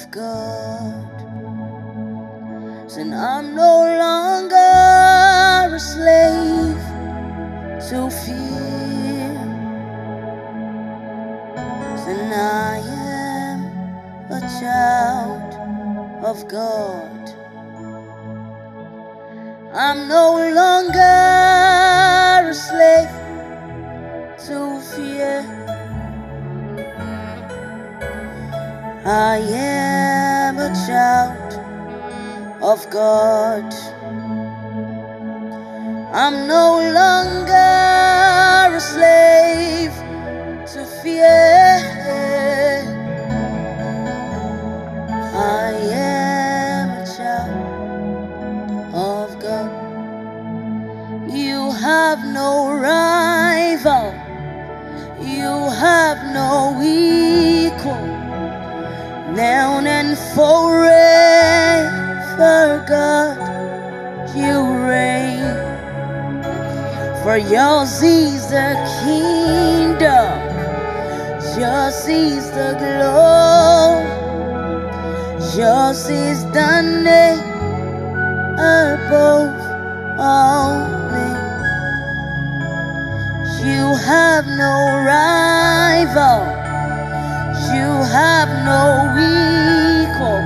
of God. And I'm no longer a slave to fear. And I am a child of God. I'm no longer I am a child of God. I'm no longer a slave to fear. I am a child of God. You have no rival, you have no yours is the kingdom, yours is the glory, yours is the name above all names. You have no rival, you have no equal,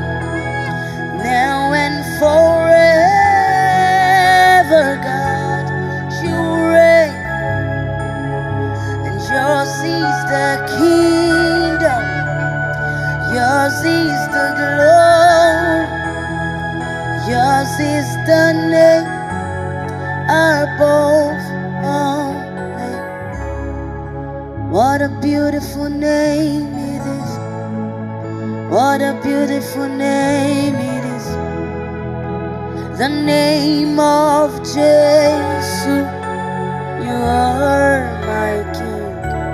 is the glory, yours is the name above all names. What a beautiful name it is. What a beautiful name it is. The name of Jesus. You are my King.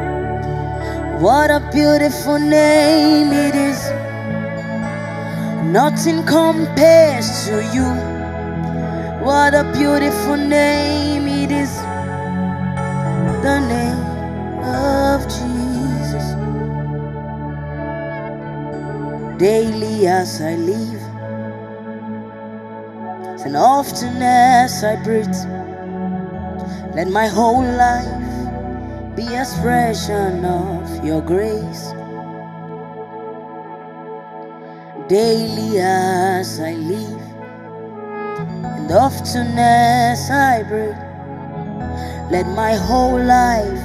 What a beautiful name it is. Nothing compares to you. What a beautiful name it is. The name of Jesus. Daily as I live, and often as I breathe, let my whole life be expression of your grace. Daily as I live, and often as I breathe, let my whole life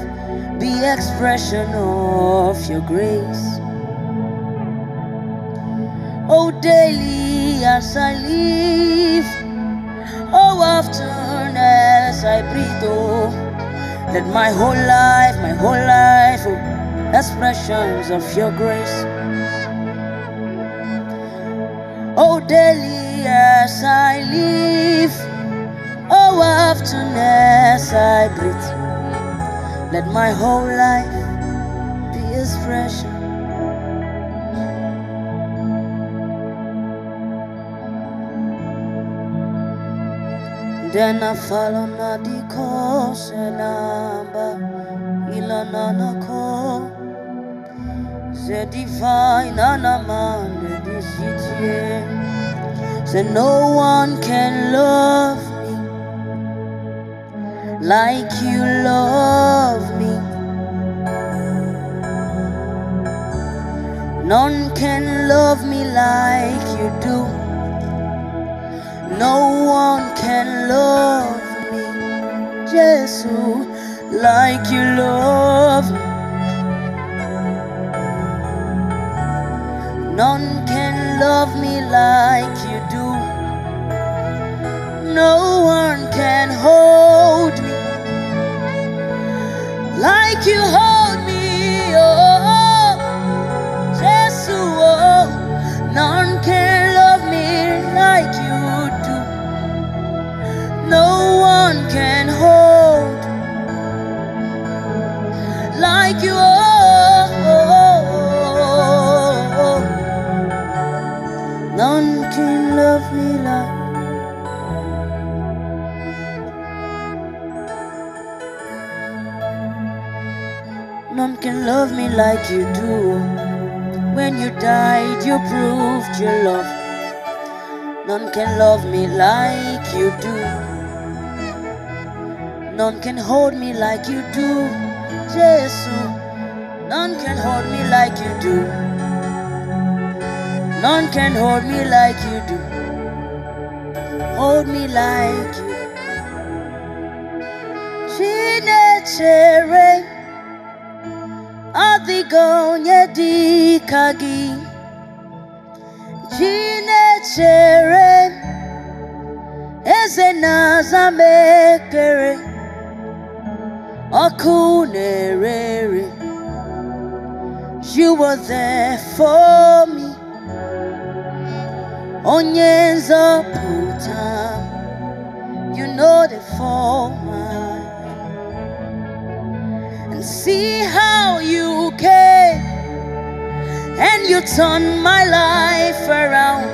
be expression of your grace. Oh, daily as I live, oh, often as I breathe, oh, let my whole life, my whole life, oh, expressions of your grace. Daily as I live, oh, often as I breathe, let my whole life be expression. Then I follow na di ko selamba ilana na ko ze divine anamande di sitie Say no one can love me like you love me. None can love me like you do. No one can love me, Jesus, like you love me. None can love me like. No one can hold me like you hold me. Oh, Jesus, oh, none can love me like you do. No one can hold like you. Oh, none can love me like. Can love me like you do. When you died, you proved your love. None can love me like you do. None can hold me like you do, Jesus. None can hold me like you do. None can hold me like you do. Hold me like you. Chinechere adịghị onye dị ka gị. Chinechere eze na-aza m ekpere ọkụ na-ere ere. You were there for me. Onye nzọpụta. You know the former. And see and you turn my life around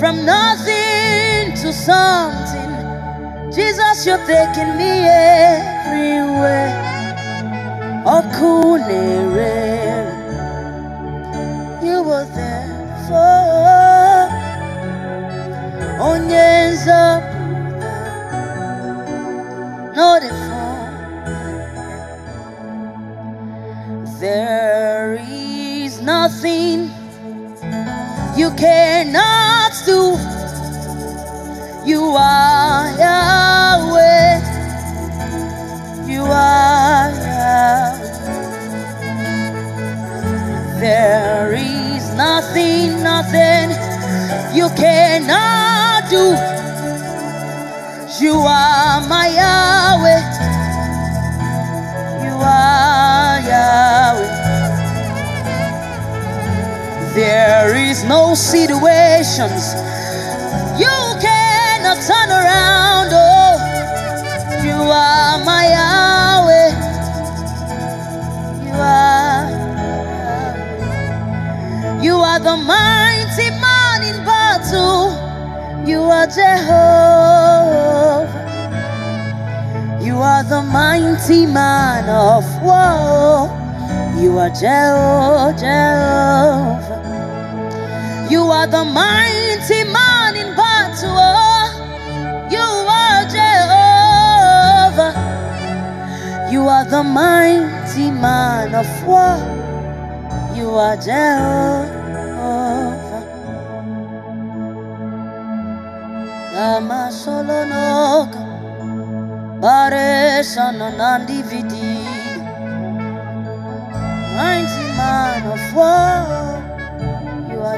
from nothing to something. Jesus, you're taking me everywhere. You were there for onye nzọpụta, no the There nothing you cannot do. You are Yahweh. You are Yahweh. There is nothing, nothing you cannot do. You are situations you cannot turn around. Oh, you are my Yahweh. You are. You are the mighty man in battle. You are Jehovah. You are the mighty man of war. You are Jehovah. You are the mighty man in battle. You are Jehovah. You are the mighty man of war. You are Jehovah. Lama solonoka. Baresa nandi vidi. Mighty man of war.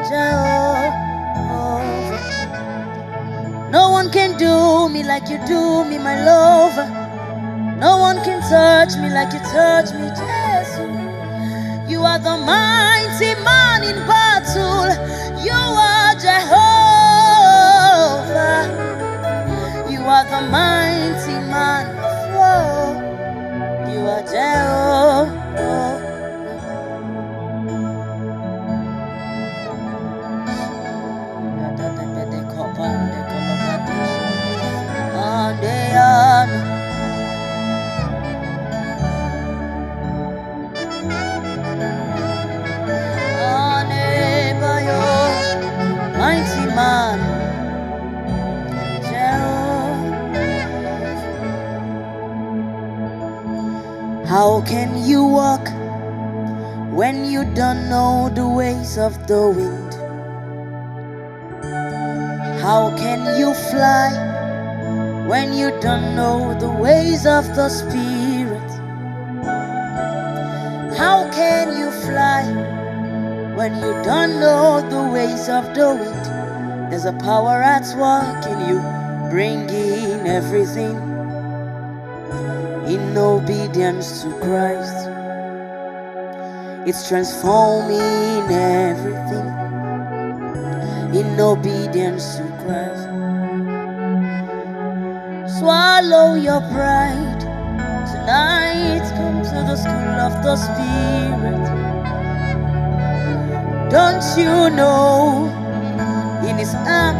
Jehovah. No one can do me like you do me, my love. No one can touch me like you touch me, Jesus. You are the mighty man in battle. You are Jehovah. You are the mighty of the wind? How can you fly when you don't know the ways of the Spirit? How can you fly when you don't know the ways of the wind? There's a power at work in you. bringing everything in obedience to Christ. It's transforming everything in obedience to Christ. Swallow your pride. Tonight come to the school of the Spirit. Don't you know in his arm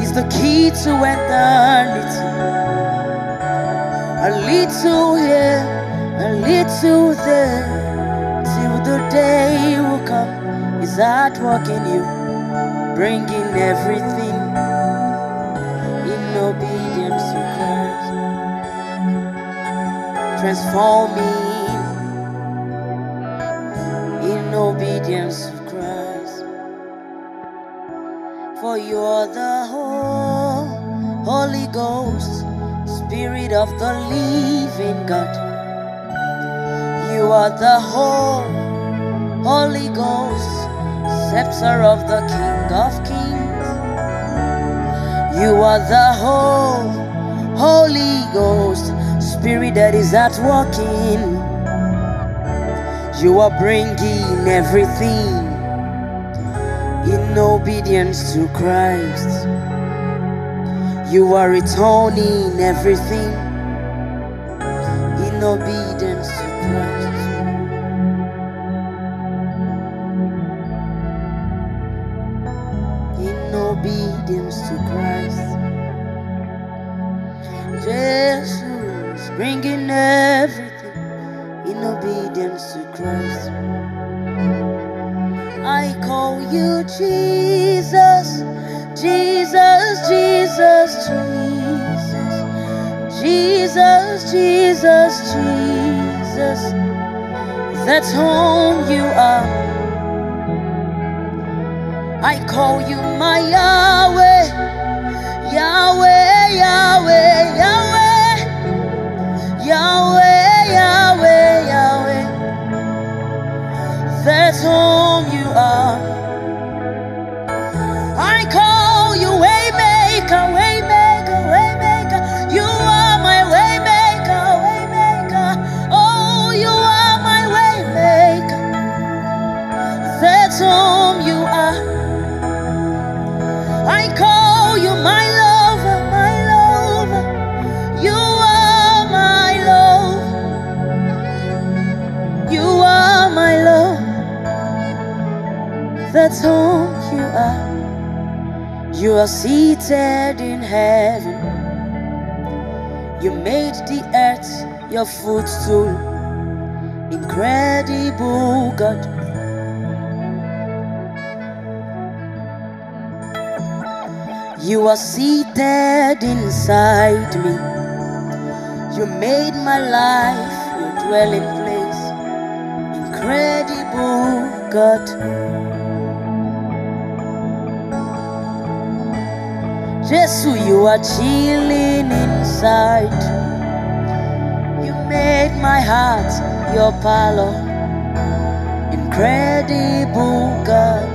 is the key to eternity? A little here, a little there, till the day will come. Is at work in you, bringing everything in obedience to Christ, transforming in obedience to Christ. For you are the whole Holy Ghost, Spirit of the living God. You are the whole Holy Ghost, scepter of the King of Kings. You are the whole Holy Ghost, Spirit that is at work in. You are bringing everything in obedience to Christ. You are returning everything in obedience Jesus, Jesus, Jesus. That's whom you are. I call you my Yahweh, Yahweh, Yahweh, Yahweh, Yahweh, Yahweh, Yahweh. That's whom That's who you are. You are seated in heaven. You made the earth your footstool. Incredible God. You are seated inside me. You made my life your dwelling place. Incredible God. Jesus, you are chilling inside. You made my heart your parlor. Incredible God.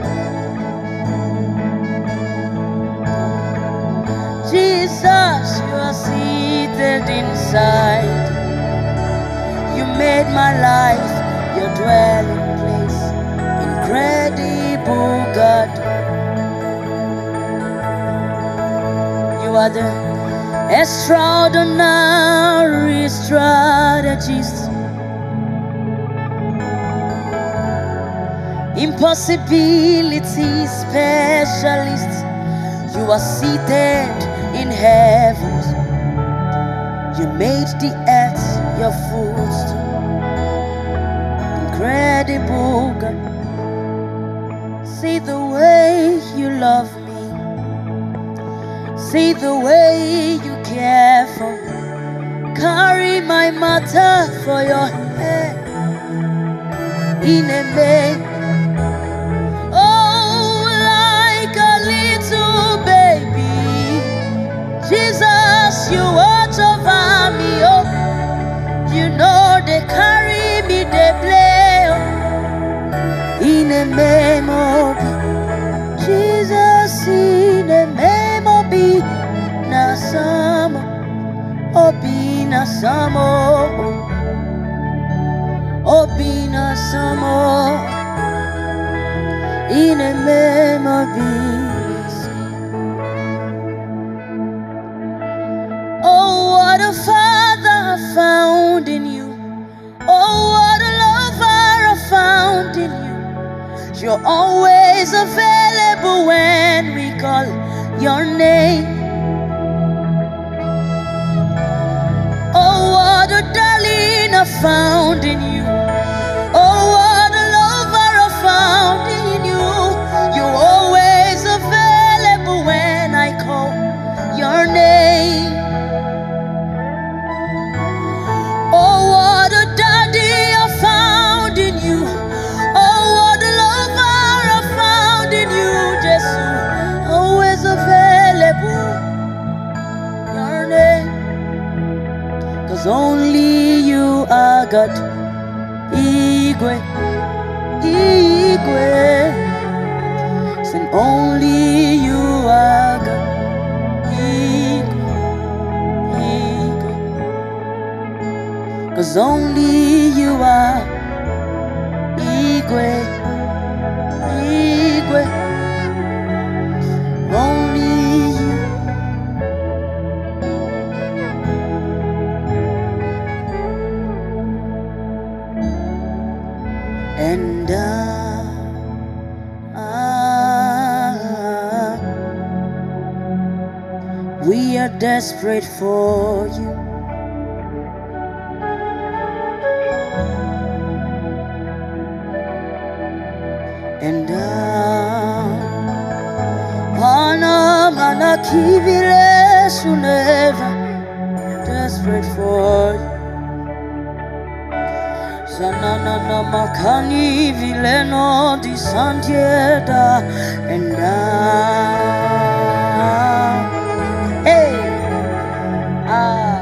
Jesus, you are seated inside. You made my life your dwelling place. Incredible God. Are extraordinary strategist. Impossibility specialist. You are seated in heavens. You made the earth your footstool. Incredible God. See the way you love. See the way you care for me. Carry my matter for your head. In a man. Oh, like a little baby. Jesus, you watch over me, oh. You know they carry me, they play, oh. In a memory, Obina Samo, Obina Samo, I in a memories. Oh, what a father I found in you. Oh, what a lover I found in you. You're always available when we call your name. Found in you. Mana kivile suneva desperate for you. Sanana na makani vileno di santieda and hey, ah,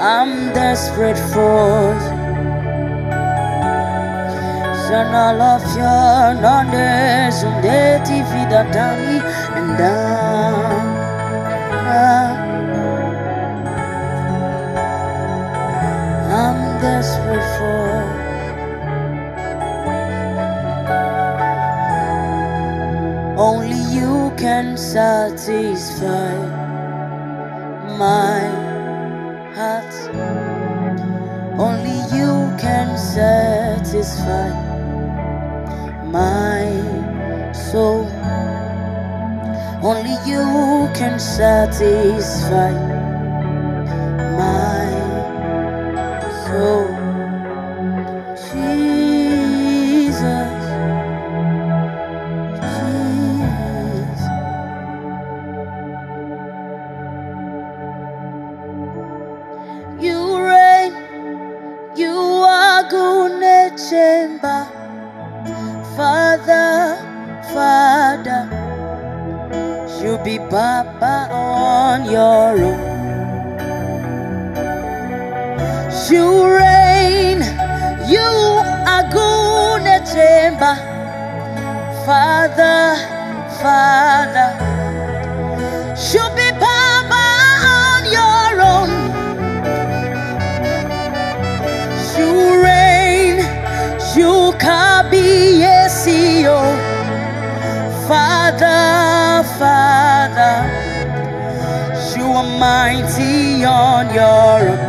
I'm desperate for you. Sana lafya nane sundeti fidatani and I'm for only you can satisfy my heart. Only you can satisfy my soul. Only you can satisfy Father. You be Papa on your own. You reign, you kabi yesio, Father, Father. You are mighty on your own.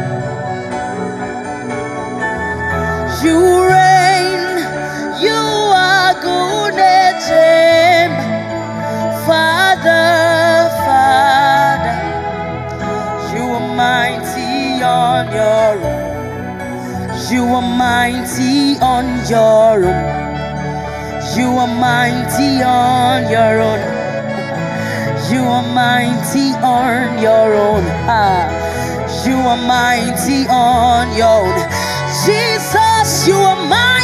You are mighty on your own. You are mighty on your own. You are mighty on your own. Ah, you are mighty on your own. Jesus, you are mighty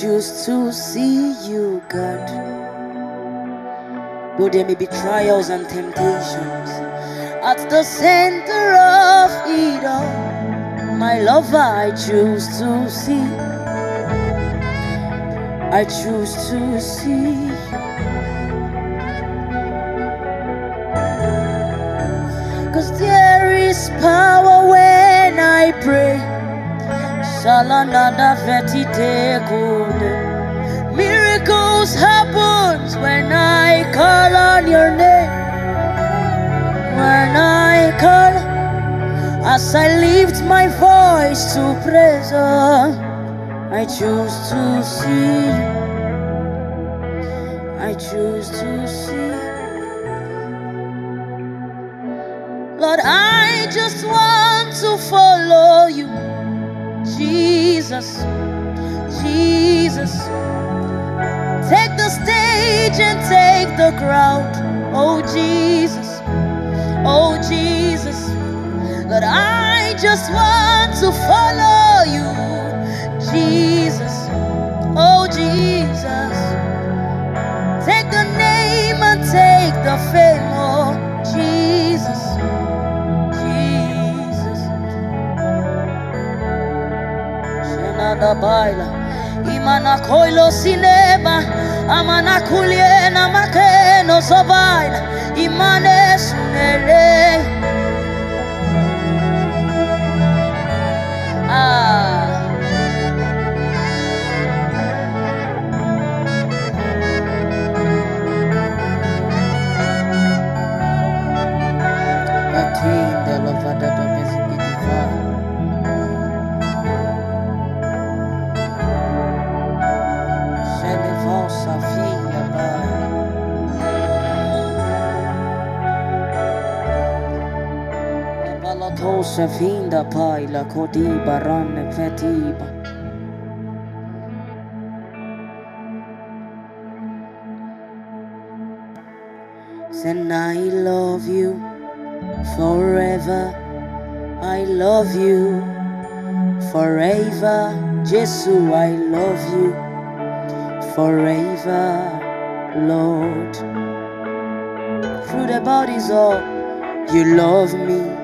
choose to see you, God. Though there may be trials and temptations, at the center of it all, my lover, I choose to see. I choose to see you. Cause there is power when I pray. Salanada vetite kude. Miracles happens when I call on your name. When I call, as I lift my voice to praise, I choose to see. I choose to see. Lord, I just want to follow you. Jesus, Jesus. Take the stage and take the crowd. Oh, Jesus, oh, Jesus. Lord, I just want to follow you. Jesus, oh, Jesus. Take the name and take the fame, Shenada baila. Imana koilo sinema. Amana kuliena makeno sobaila. Imane sunele. Balatosa finda pai la kodiba ranne fetiba. Then I love you forever. I love you forever. Jesus, I love you forever, Lord. Through the bodies all, you love me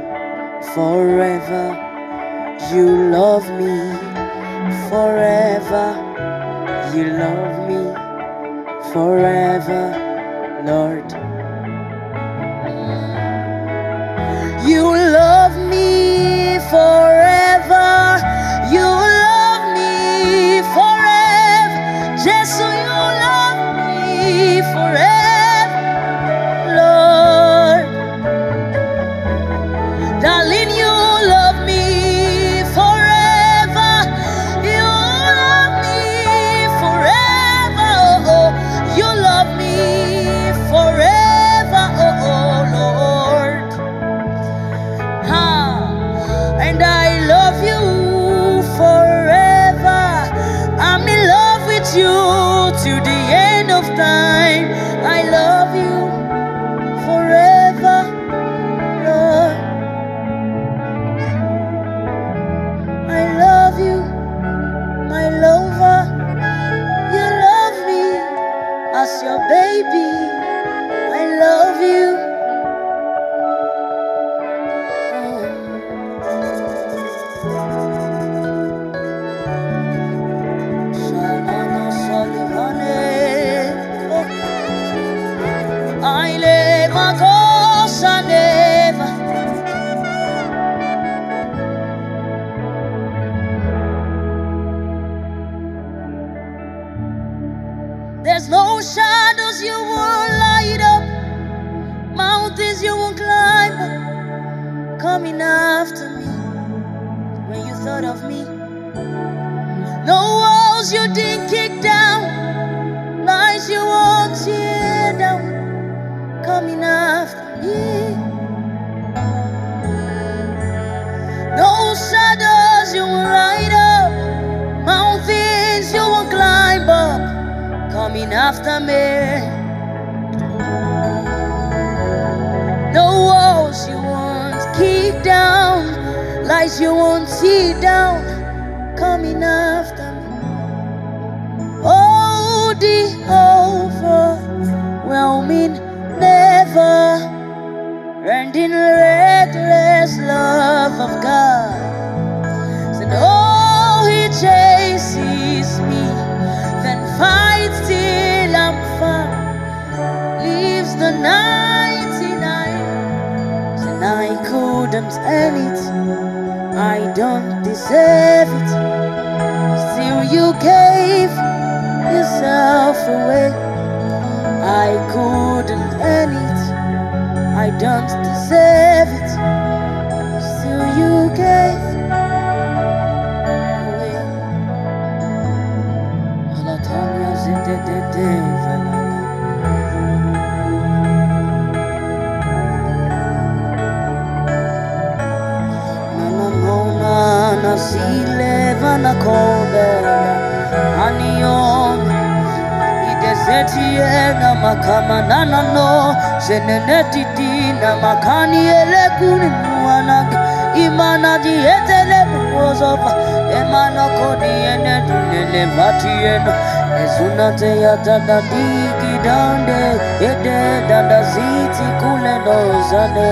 forever. You love me forever. You love me forever, Lord. You coming. No walls you won't kick down, lights you won't see down, coming after me. Oh, the overwhelming, never ending, reckless love of God. Said, oh, He changed. Couldn't earn it. I don't deserve it. Still, you gave yourself away. I couldn't earn it. I don't deserve it. Still, you gave away. anakovela aniyona idezeti yena makama nanano zenenetitina makani elekuni muwanange imanadi yetele muwozofa emanakoni yenedunelevatieno ezunate yatadadikidande yededandaziti kulendozane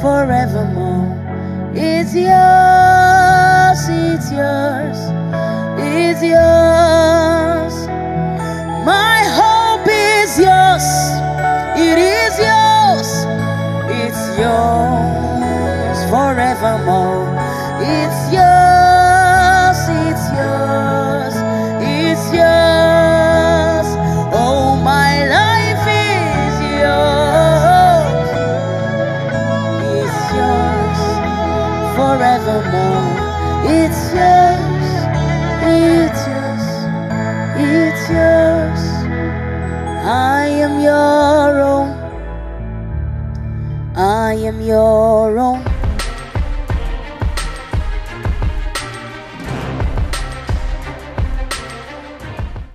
forevermore. It's yours, it's yours, it's yours. My hope is yours, it is yours, it's yours am